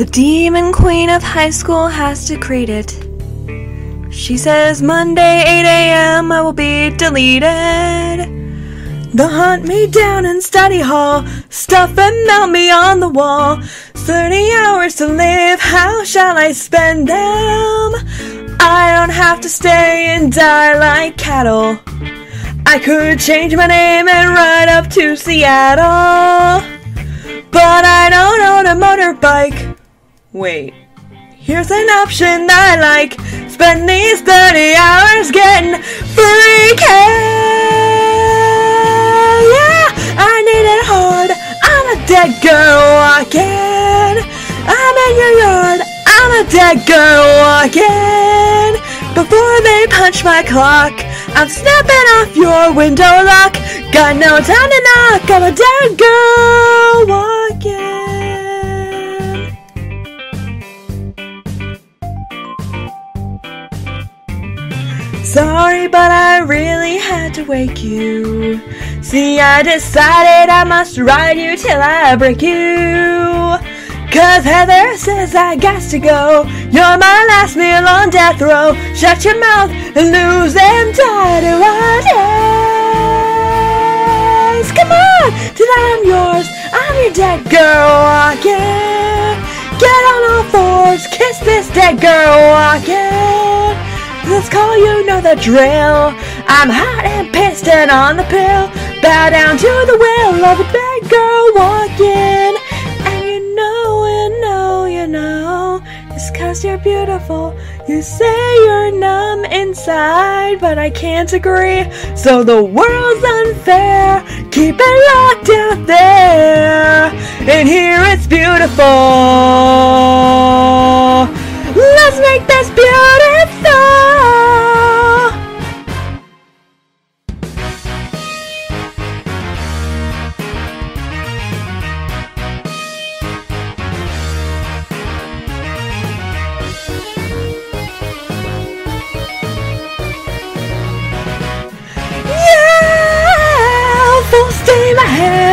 The demon queen of high school has decreed it. She says Monday 8 a.m. I will be deleted. They'll hunt me down in study hall, stuff and mount me on the wall. 30 hours to live, how shall I spend them? I don't have to stay and die like cattle. I could change my name and ride up to Seattle. But I don't own a motorbike. Wait, here's an option I like. Spend these 30 hours getting free cash. Yeah, I need it hard. I'm a dead girl walking. I'm in your yard. I'm a dead girl walking. Before they punch my clock, I'm snapping off your window lock. Got no time to knock. I'm a dead girl walking. Sorry, but I really had to wake you. See, I decided I must ride you till I break you. Cause Heather says I got to go. You're my last meal on death row. Shut your mouth and lose and die to. Come on, till I'm yours. I'm your dead girl walking. Get on all fours, kiss this dead girl walking. Let's call you know the drill. I'm hot and pissed and on the pill. Bow down to the will of a dead girl walking. And you know, you know, you know, it's cause you're beautiful. You say you're numb inside, but I can't agree. So the world's unfair. Keep it locked out there. And here it's beautiful.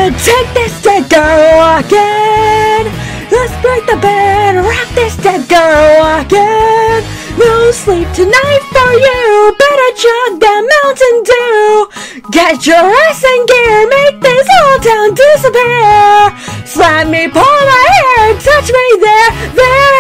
Take this dead girl again. Let's break the bed, rock this dead girl again. No sleep tonight for you. Better chug that Mountain Dew. Get your ass in gear, make this whole town disappear. Slap me, pull my hair, touch me there, there,